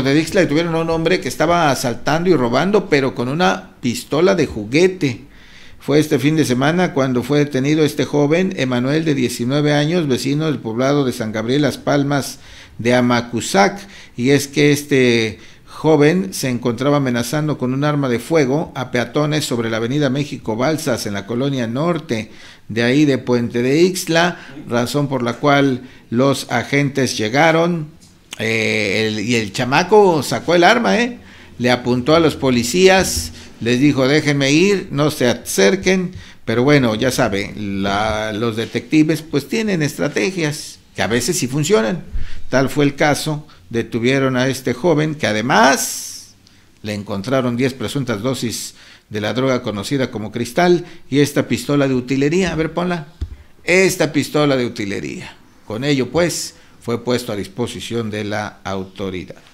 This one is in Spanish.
de Dixla tuvieron a un hombre que estaba asaltando y robando, pero con una pistola de juguete. Fue este fin de semana cuando fue detenido este joven, Emanuel, de 19 años, vecino del poblado de San Gabriel Las Palmas de Amacuzac. Y es que este joven se encontraba amenazando con un arma de fuego a peatones sobre la avenida México Balsas en la colonia norte de ahí de Puente de Ixla, razón por la cual los agentes llegaron eh, y el chamaco sacó el arma, ¿eh? le apuntó a los policías, les dijo déjenme ir, no se acerquen, pero bueno, ya saben, los detectives pues tienen estrategias que a veces sí funcionan. Tal fue el caso detuvieron a este joven que además le encontraron 10 presuntas dosis de la droga conocida como cristal y esta pistola de utilería. A ver, ponla. Esta pistola de utilería. Con ello, pues, fue puesto a disposición de la autoridad.